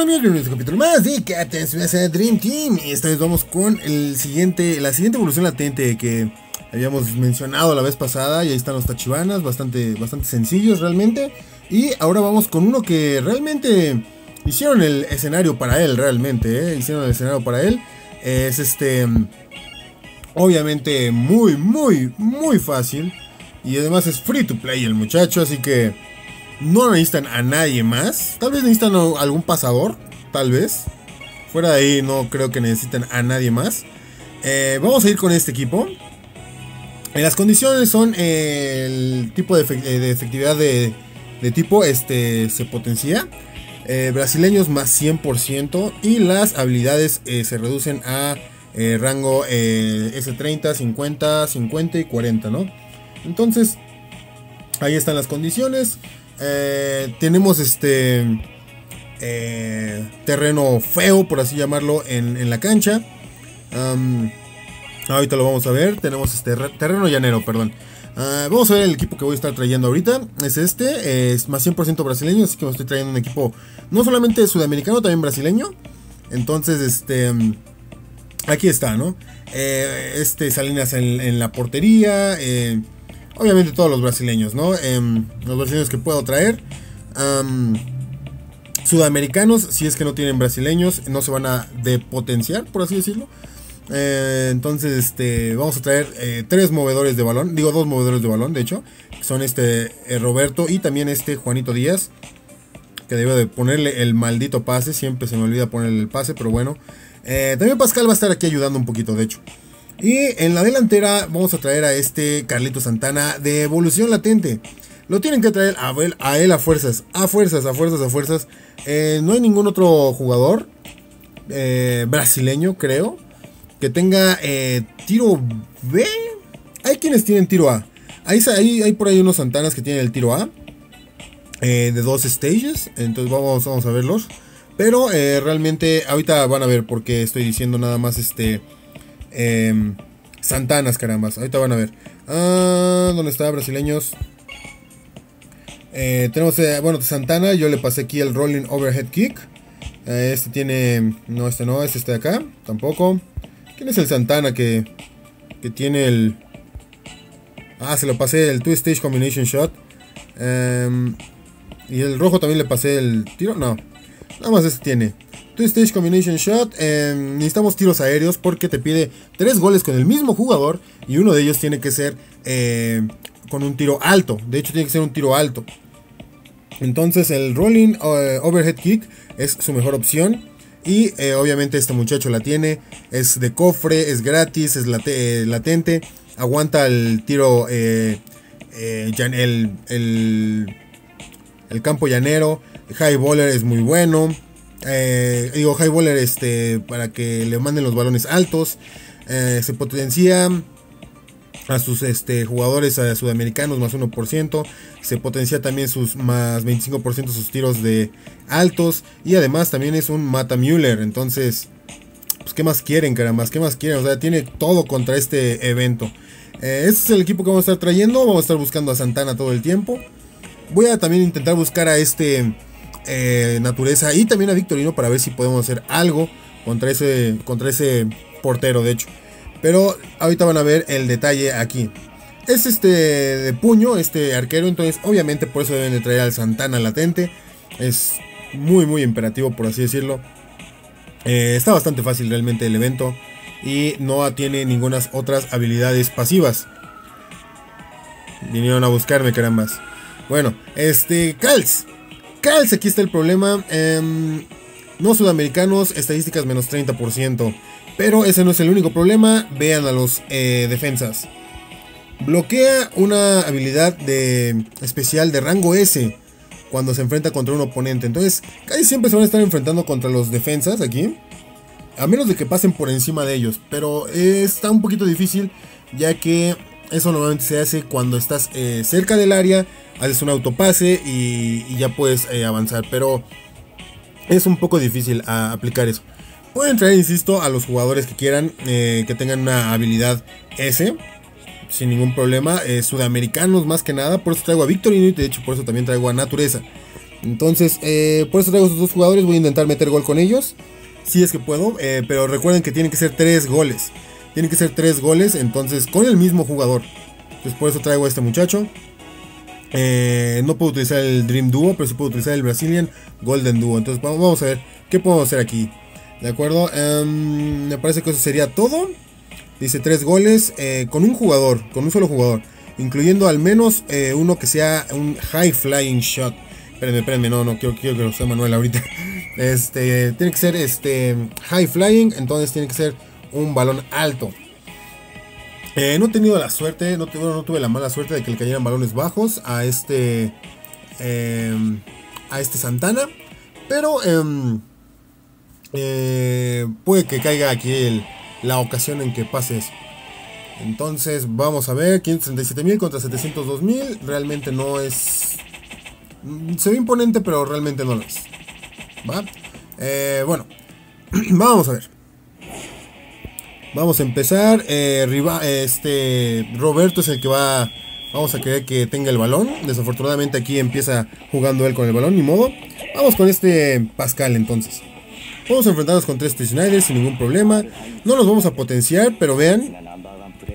amigos? Bienvenidos a un capítulo más de Captain Subasa Dream Team Y esta vez vamos con el siguiente, la siguiente evolución latente que habíamos mencionado la vez pasada Y ahí están los tachibanas, bastante, bastante sencillos realmente Y ahora vamos con uno que realmente hicieron el escenario para él realmente ¿eh? Hicieron el escenario para él Es este... Obviamente muy, muy, muy fácil Y además es free to play el muchacho, así que no necesitan a nadie más. Tal vez necesitan algún pasador. Tal vez. Fuera de ahí no creo que necesiten a nadie más. Eh, vamos a ir con este equipo. Las condiciones son eh, el tipo de, eh, efectividad de, tipo este, se potencia. brasileños más 100% y las habilidades se reducen a rango S30, 50, 50 y 40, ¿no? Entonces, ahí están las condiciones. Eh, tenemos este eh, terreno feo, por así llamarlo, en, la cancha. ahorita lo vamos a ver. Tenemos este terreno llanero, perdón. Ah, vamos a ver el equipo que voy a estar trayendo ahorita. Es este, es más 100% brasileño, así que me estoy trayendo un equipo no solamente sudamericano, también brasileño. Entonces, este, aquí está, ¿no? Eh, este Salinas en, la portería. Obviamente todos los brasileños, ¿no? Em, los brasileños que puedo traer. sudamericanos, si es que no tienen brasileños, no se van a depotenciar, por así decirlo. Eh, entonces, este, vamos a traer eh, tres movedores de balón. Digo, dos movedores de balón, de hecho. Son este eh, Roberto y también este Juanito Díaz. Que debe de ponerle el maldito pase. Siempre se me olvida ponerle el pase, pero bueno. también Pascal va a estar aquí ayudando un poquito, de hecho. Y en la delantera vamos a traer a este Carlito Santana de evolución latente. Lo tienen que traer a él a, él a fuerzas, a fuerzas, a fuerzas, a fuerzas. Eh, no hay ningún otro jugador eh, brasileño, creo, que tenga eh, tiro B. Hay quienes tienen tiro A. Hay, hay, por ahí unos Santanas que tienen el tiro A. de dos stages. Entonces vamos, vamos a verlos. Pero realmente ahorita van a ver por qué estoy diciendo nada más este Em, Santanas, caramba. Ahorita van a ver. Ah, ¿Dónde está? Brasileños. Eh, tenemos, eh, bueno, Santana. Yo le pasé aquí el Rolling Overhead Kick. Eh, este tiene. No, este no, es este de acá. Tampoco. ¿Quién es el Santana que, que tiene el. Ah, se lo pasé el Two Stage Combination Shot. Em, y el rojo también le pasé el tiro. No, nada más este tiene. Two Stage Combination Shot. Em, necesitamos tiros aéreos porque te pide tres goles con el mismo jugador. Y uno de ellos tiene que ser em, con un tiro alto. De hecho, tiene que ser un tiro alto. Entonces, el Rolling eh, Overhead Kick es su mejor opción. Y eh, obviamente este muchacho la tiene. Es de cofre, es gratis, es eh, latente. Aguanta el tiro. el, el, campo llanero. High Baller es muy bueno. Eh, digo, high baller este, para que le manden los balones altos. Eh, se potencia a sus este, jugadores sudamericanos más 1%. Se potencia también sus más 25% sus tiros de altos. Y además también es un Mata Müller. Entonces, pues qué más quieren, caramba, qué más quieren. O sea, tiene todo contra este evento. Eh, este es el equipo que vamos a estar trayendo. Vamos a estar buscando a Santana todo el tiempo. Voy a también intentar buscar a este eh, naturaleza y también a Victorino para ver si podemos hacer algo contra ese, contra ese portero, de hecho. Pero ahorita van a ver el detalle aquí. Es este de puño, este arquero, entonces obviamente por eso deben de traer al Santana latente. Es muy, muy imperativo, por así decirlo. Eh, está bastante fácil realmente el evento y no tiene ninguna otras habilidades pasivas. Vinieron a buscarme, carambas. Bueno, este, Aquí está el problema. Em, no sudamericanos, estadísticas menos 30%. Pero ese no es el único problema. Vean a los eh, defensas. Bloquea una habilidad de especial de rango S cuando se enfrenta contra un oponente. Entonces, casi siempre se van a estar enfrentando contra los defensas aquí. A menos de que pasen por encima de ellos. Pero está un poquito difícil ya que eso normalmente se hace cuando estás eh, cerca del área, haces un autopase y, ya puedes eh, avanzar. Pero es un poco difícil aplicar eso. Pueden traer, insisto, a los jugadores que quieran, eh, que tengan una habilidad S, sin ningún problema. sudamericanos más que nada, por eso traigo a Victorino y de hecho por eso también traigo a Natureza. Entonces, por eso traigo estos dos jugadores. Voy a intentar meter gol con ellos. Si es que puedo. Pero recuerden que tienen que ser tres goles. Tienen que ser tres goles. Entonces, con el mismo jugador. Entonces, por eso traigo a este muchacho. Eh, no puedo utilizar el Dream Duo, pero sí puedo utilizar el Brazilian Golden Duo. Entonces, vamos a ver qué podemos hacer aquí. ¿De acuerdo? Em, me parece que eso sería todo. Dice tres goles con un jugador, con un solo jugador. Incluyendo al menos uno que sea un high flying shot. Espérenme, espérenme, no, no quiero, quiero que lo sea Manuel ahorita. Este, tiene que ser este high flying, entonces tiene que ser un balón alto. Eh, no he tenido la suerte, no, no, tuve la mala suerte de que le cayeran balones bajos a este em, a este Santana, pero em, eh, puede que caiga aquí la ocasión en que pase eso. Entonces vamos a ver, 537.000 contra 702.000, realmente no es Mm, se ve imponente, pero realmente no lo es. Eh, bueno, vamos a ver. Vamos a empezar. Eh, este Roberto es el que va. Vamos a querer que tenga el balón. Desafortunadamente aquí empieza jugando él con el balón, ni modo. Vamos con este Pascal entonces. Vamos a enfrentarnos contra este Schneider sin ningún problema. No nos vamos a potenciar, pero vean.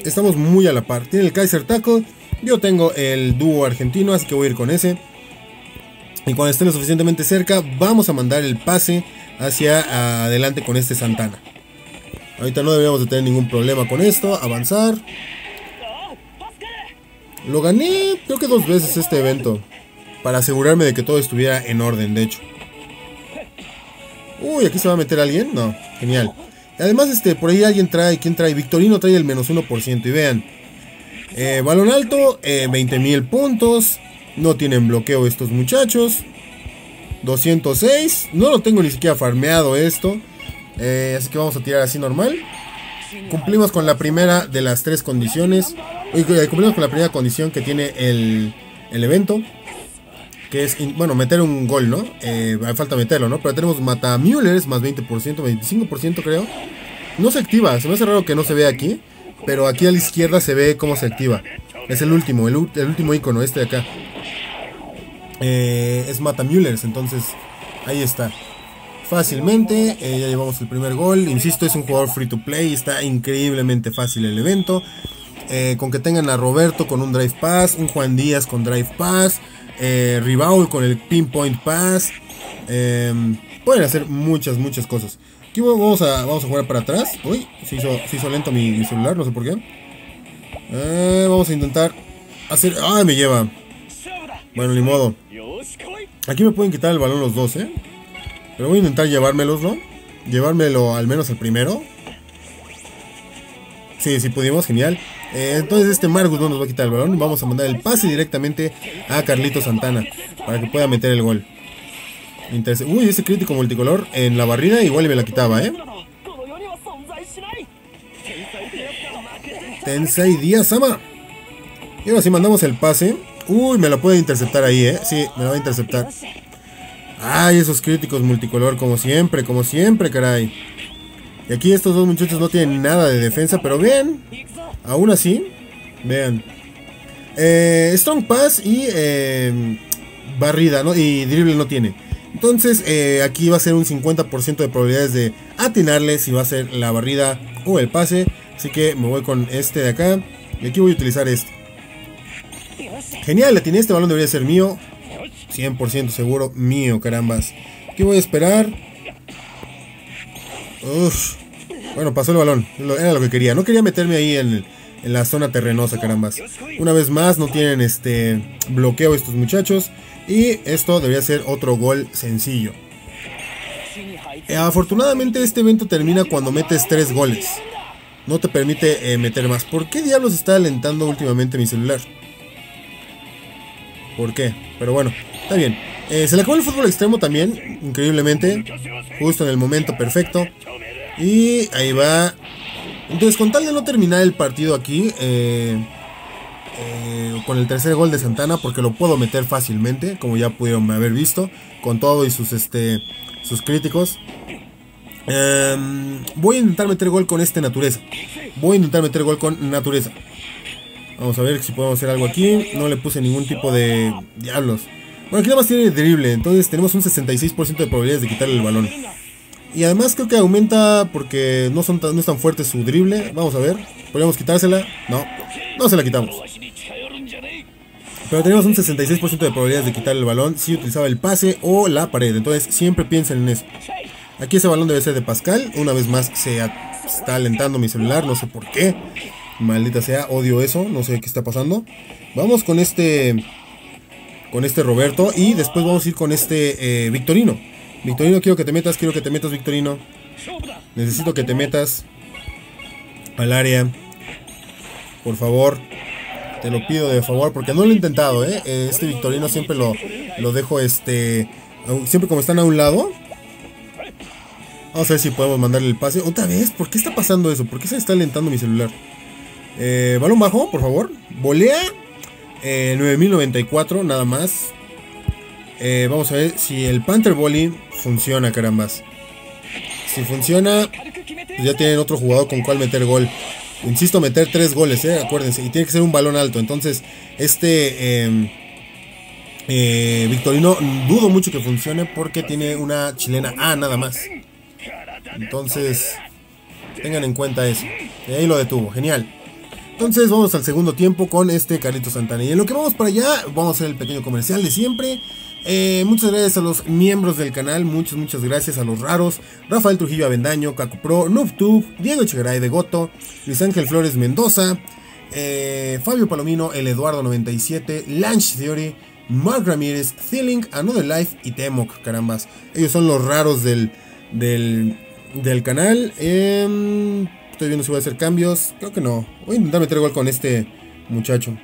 Estamos muy a la par. Tiene el Kaiser Taco. Yo tengo el dúo argentino, así que voy a ir con ese. Y cuando esté lo suficientemente cerca, vamos a mandar el pase hacia adelante con este Santana. Ahorita no deberíamos de tener ningún problema con esto. Avanzar. Lo gané creo que dos veces este evento. Para asegurarme de que todo estuviera en orden, de hecho. Uy, ¿aquí se va a meter alguien? No, genial. Además, este, por ahí alguien trae, ¿quién trae? Victorino trae el menos 1%. Y vean, eh, balón alto, eh, 20.000 puntos. No tienen bloqueo estos muchachos. 206. No lo tengo ni siquiera farmeado esto. Eh, así que vamos a tirar así normal. Cumplimos con la primera de las tres condiciones. Cumplimos con la primera condición que tiene el, evento. Que es, bueno, meter un gol, ¿no? Eh, falta meterlo, ¿no? Pero tenemos Mata Muellers más 20%, 25% creo. No se activa, se me hace raro que no se vea aquí. Pero aquí a la izquierda se ve cómo se activa. Es el último, el, el último icono, este de acá. Eh, es Mata Müllers, entonces ahí está. Fácilmente, eh, ya llevamos el primer gol. Insisto, es un jugador free to play, está increíblemente fácil el evento. Eh, con que tengan a Roberto con un Drive Pass, un Juan Díaz con Drive Pass, eh, con el Pinpoint Pass. Em, pueden hacer muchas, muchas cosas. Aquí vamos a, vamos a jugar para atrás. Uy, se hizo, lento mi, mi, celular, no sé por qué. vamos a intentar hacer... ¡Ah, me lleva! Bueno, ni modo. Aquí me pueden quitar el balón los dos, ¿eh? Pero voy a intentar llevármelos, ¿no? Llevármelo al menos el primero. Sí, si pudimos, genial. Eh, entonces este Margus no nos va a quitar el balón. Vamos a mandar el pase directamente a Carlito Santana. Para que pueda meter el gol. Uy, ese crítico multicolor en la barrida igual me la quitaba, ¿eh? Tensei Díaz Sama. Y ahora sí mandamos el pase. Uy, me lo puede interceptar ahí, ¿eh? Sí, me lo va a interceptar. Ay, esos críticos multicolor, como siempre, como siempre, caray. Y aquí estos dos muchachos no tienen nada de defensa, pero vean. Aún así, vean. Eh, Strong Pass y eh, barrida, ¿no? Y dribble no tiene. Entonces, eh, aquí va a ser un 50% de probabilidades de atinarle si va a ser la barrida o el pase. Así que me voy con este de acá. Y aquí voy a utilizar este. Genial, la tiene este balón debería ser mío. 100% seguro mío, carambas. ¿Qué voy a esperar? Bueno, pasó el balón. Era lo que quería. No quería meterme ahí en, la zona terrenosa, carambas. Una vez más, no tienen este bloqueo estos muchachos. Y esto debería ser otro gol sencillo. Eh, afortunadamente este evento termina cuando metes tres goles. No te permite eh, meter más. ¿Por qué diablos está alentando últimamente mi celular? Por qué. Pero bueno, está bien. Eh, se le acabó el fútbol extremo también, increíblemente. Justo en el momento perfecto. Y ahí va. Entonces, con tal de no terminar el partido aquí, eh, eh, con el tercer gol de Santana, porque lo puedo meter fácilmente, como ya pudieron haber visto, con todo y sus, este, sus críticos. Em, voy a intentar meter gol con este natureza. Voy a intentar meter gol con natureza. Vamos a ver si podemos hacer algo aquí. No le puse ningún tipo de diablos. Bueno, aquí nada más tiene drible, entonces tenemos un 66% de probabilidades de quitarle el balón. Y además creo que aumenta porque no, son tan, no es tan fuerte su drible. Vamos a ver. ¿Podríamos quitársela? No, no se la quitamos. Pero tenemos un 66% de probabilidades de quitarle el balón si utilizaba el pase o la pared. Entonces siempre piensen en eso. Aquí ese balón debe ser de Pascal. Una vez más se está alentando mi celular, no sé por qué. Maldita sea, odio eso, no sé qué está pasando. Vamos con este con este Roberto y después vamos a ir con este eh, Victorino. Victorino, quiero que te metas, quiero que te metas, Victorino. Necesito que te metas al área. Por favor. Te lo pido de favor, porque no lo he intentado, ¿eh? Este Victorino siempre lo, lo dejo, este... Siempre como están a un lado. Vamos a ver si podemos mandarle el pase. ¿Otra vez? ¿Por qué está pasando eso? ¿Por qué se está alentando mi celular? Eh, balón bajo, por favor. Volea. Eh, 9094, nada más. Eh, vamos a ver si el Panther Volley funciona, carambas. Si funciona, ya tienen otro jugador con cual meter gol. Insisto, meter tres goles, eh, acuérdense. Y tiene que ser un balón alto. Entonces, este em, eh, Victorino dudo mucho que funcione porque tiene una chilena A nada más. Entonces, tengan en cuenta eso. Y ahí lo detuvo, genial. Entonces vamos al segundo tiempo con este Carlito Santana. Y en lo que vamos para allá, vamos a hacer el pequeño comercial de siempre. Eh, muchas gracias a los miembros del canal, muchas, muchas gracias a los raros, Rafael Trujillo Avendaño, Caco Pro, NoobTube, Diego Chegaray de Goto, Luis Ángel Flores Mendoza, eh, Fabio Palomino, el Eduardo 97, Lanch Theory, Mark Ramírez, Thilling, Another Life y Temoc, carambas. Ellos son los raros del, del, del canal. Em, estoy viendo si voy a hacer cambios. Creo que no. Voy a intentar meter igual con este muchacho.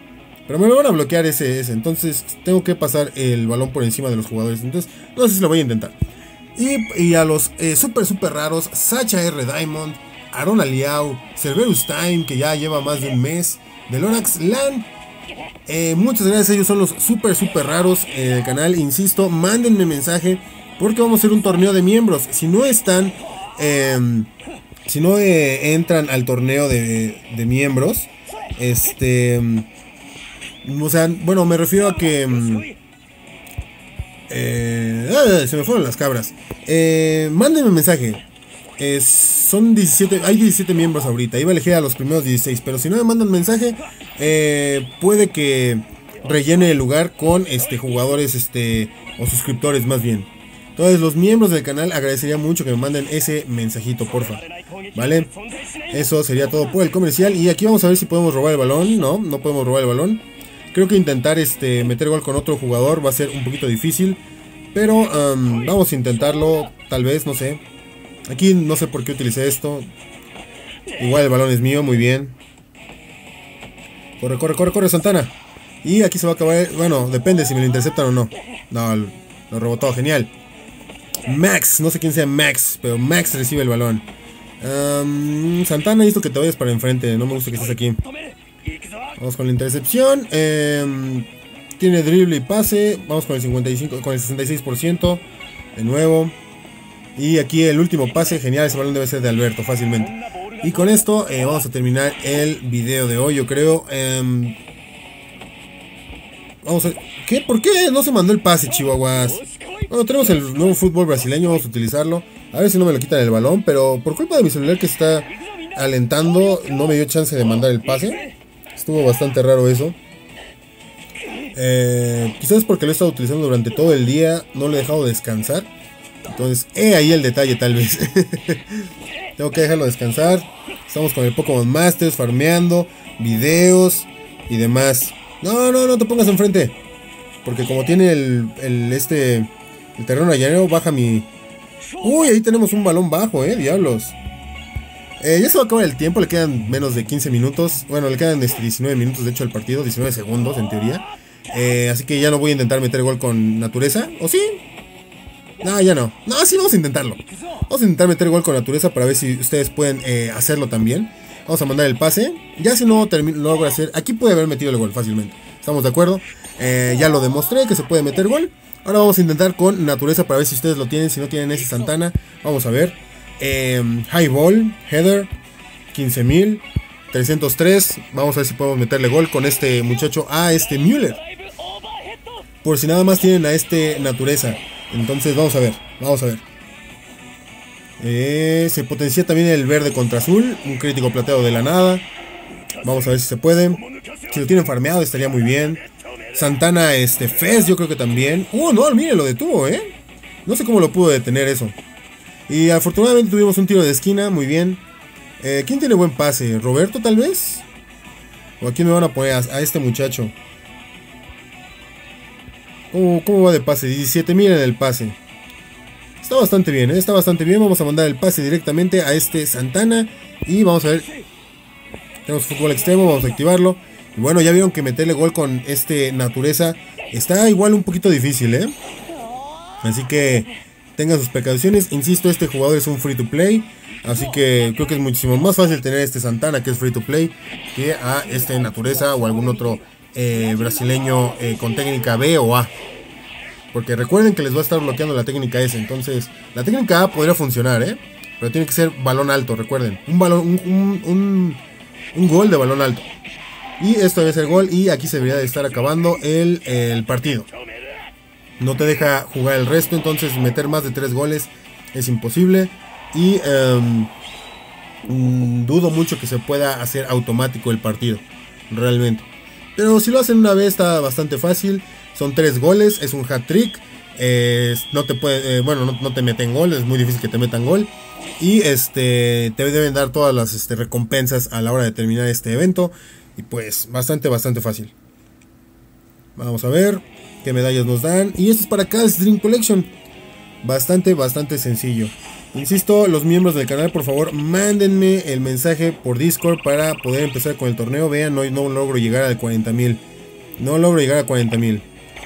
Pero me lo van a bloquear ese, ese. Entonces tengo que pasar el balón por encima de los jugadores. Entonces no sé si lo voy a intentar. Y, a los eh, super super raros. Sacha R. Diamond. Aaron Aliao. Cerberus Time. Que ya lleva más de un mes. De Lorax Land. Eh, muchas gracias. Ellos son los super super raros en el canal. Insisto. Mándenme mensaje. Porque vamos a hacer un torneo de miembros. Si no están... Si no eh, entran al torneo de, miembros. Este... O sea, bueno, me refiero a que... Mm, eh, ah, se me fueron las cabras. Eh, mándenme un mensaje. Eh, son 17, hay 17 miembros ahorita. Iba a elegir a los primeros 16. Pero si no me mandan mensaje, eh, puede que rellene el lugar con este jugadores este o suscriptores más bien. Entonces los miembros del canal agradecería mucho que me manden ese mensajito, porfa. ¿Vale? Eso sería todo por el comercial. Y aquí vamos a ver si podemos robar el balón. No, no podemos robar el balón. Creo que intentar este, meter gol con otro jugador va a ser un poquito difícil. Pero vamos a intentarlo, tal vez, no sé. Aquí no sé por qué utilicé esto. Igual el balón es mío, muy bien. Corre, corre, corre, corre, Santana. Y aquí se va a acabar. Bueno, depende si me lo interceptan o no. No, lo rebotó, genial. Max, no sé quién sea Max, pero Max recibe el balón. Um, Santana, necesito que te vayas para enfrente. No me gusta que estés aquí. Vamos con la intercepción. Em, tiene drible y pase. Vamos con el 55, con el 66%. De nuevo. Y aquí el último pase. Genial, ese balón debe ser de Alberto fácilmente. Y con esto eh, vamos a terminar el video de hoy, yo creo. Em, vamos a... ¿Qué? ¿Por qué no se mandó el pase, Chihuahuas? Bueno, tenemos el nuevo fútbol brasileño, vamos a utilizarlo. A ver si no me lo quitan el balón, pero por culpa de mi celular que está alentando, no me dio chance de mandar el pase. Estuvo bastante raro eso. Eh, quizás porque lo he estado utilizando durante todo el día, no lo he dejado descansar. Entonces, ahí el detalle tal vez. Tengo que dejarlo descansar. Estamos con el Pokémon Masters, farmeando, videos y demás. No, no, no te pongas enfrente. Porque como tiene el este el terreno allanero, baja mi... Uy, ahí tenemos un balón bajo, eh, diablos. Eh, ya se va a acabar el tiempo, le quedan menos de 15 minutos. Bueno, le quedan 19 este, minutos de hecho al partido, 19 segundos en teoría. Eh, así que ya no voy a intentar meter gol con naturaleza. ¿O sí? No, ya no. No, sí, vamos a intentarlo. Vamos a intentar meter gol con naturaleza para ver si ustedes pueden eh, hacerlo también. Vamos a mandar el pase. Ya si no lo logro hacer, aquí puede haber metido el gol fácilmente. ¿Estamos de acuerdo? ya lo demostré que se puede meter gol. Ahora vamos a intentar con naturaleza para ver si ustedes lo tienen. Si no tienen ese Santana, vamos a ver. Eh, Highball, Heather, 15.000, 303. Vamos a ver si podemos meterle gol con este muchacho a este Müller. por si nada más tienen a este natureza. Entonces vamos a ver, vamos a ver. Eh, se potencia también el verde contra azul, un crítico plateado de la nada. Vamos a ver si se puede. Si lo tienen farmeado estaría muy bien. Santana, este, Fez, yo creo que también. Uh, no, mire, lo detuvo, ¿eh? No sé cómo lo pudo detener eso. Y afortunadamente tuvimos un tiro de esquina, muy bien. Eh, ¿Quién tiene buen pase? ¿Roberto tal vez? ¿O aquí me van a poner a, este muchacho? ¿Cómo, va de pase? 17.000 en el pase. Está bastante bien, ¿eh? está bastante bien. Vamos a mandar el pase directamente a este Santana. Y vamos a ver. Tenemos fútbol extremo, vamos a activarlo. Y bueno, ya vieron que meterle gol con este natureza está igual un poquito difícil, ¿eh? Así que tengan sus precauciones. Insisto, este jugador es un free to play. Así que creo que es muchísimo más fácil tener este Santana que es free to play que a este Natureza o algún otro eh, brasileño eh, con técnica B o A. Porque recuerden que les va a estar bloqueando la técnica S. Entonces, la técnica A podría funcionar, ¿eh? Pero tiene que ser balón alto, recuerden. Un balón, un, un gol de balón alto. Y esto debe ser gol y aquí se debería de estar acabando el, partido. No te deja jugar el resto, entonces meter más de tres goles es imposible. Y em, mm, dudo mucho que se pueda hacer automático el partido, realmente. Pero si lo hacen una vez está bastante fácil. Son tres goles, es un hat trick. no te puede, eh, bueno, no, te meten gol, es muy difícil que te metan gol. Y este te deben dar todas las este, recompensas a la hora de terminar este evento. Y pues bastante, bastante fácil. Vamos a ver qué medallas nos dan. Y esto es para Cal's Dream Collection. Bastante, bastante sencillo. Insisto, los miembros del canal, por favor, mándenme el mensaje por Discord para poder empezar con el torneo. Vean, no, no logro llegar a 40.000. No logro llegar a 40.000.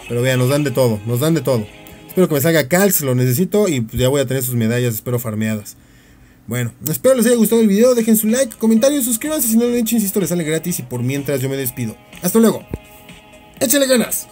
Pero vean, nos dan de todo, nos dan de todo. Espero que me salga Calx, lo necesito y ya voy a tener sus medallas, espero farmeadas. Bueno, espero les haya gustado el video, dejen su like, comentario, suscríbanse si no lo han hecho, insisto, les sale gratis y por mientras yo me despido. Hasta luego. Échale ganas.